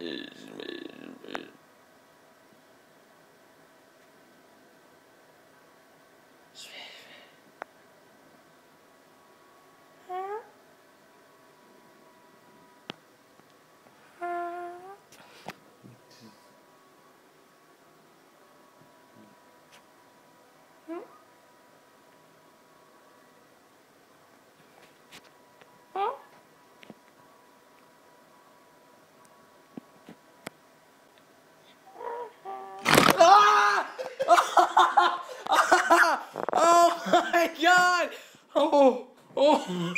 is me. My god! Oh, oh.